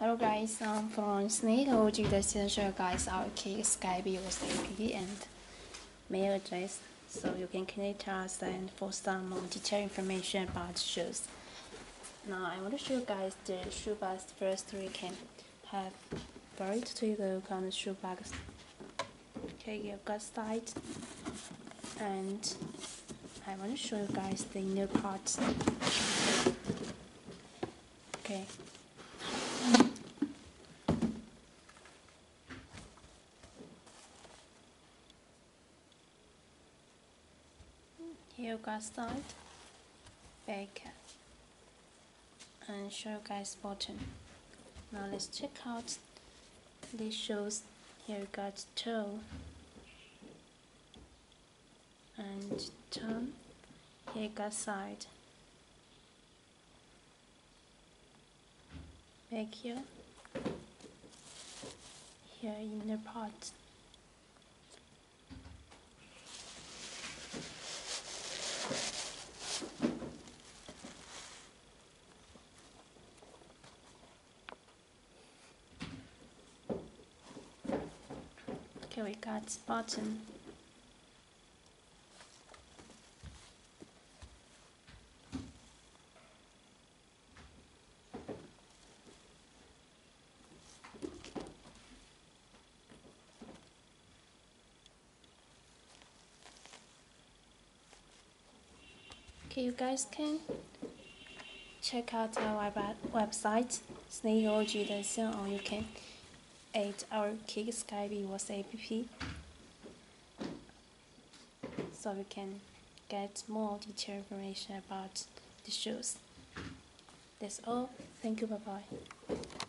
Hello guys, I'm from Snake. To show guys our cake Skype was and mail address so you can connect us and for some more detailed information about shoes. Now I want to show you guys the shoe box first we can have very to the shoe box. Okay, you've got side and I want to show you guys the inner part. Okay. Got start, back, and show guys button. Now let's check out these shoes. Here got toe and turn. Here got side. Back here. Here inner part. Okay, we got button. Okay, you guys can check out our website, sneakerog.com, or you can add our Kik Skype WhatsApp so we can get more detailed information about the shoes. That's all. Thank you. Bye bye.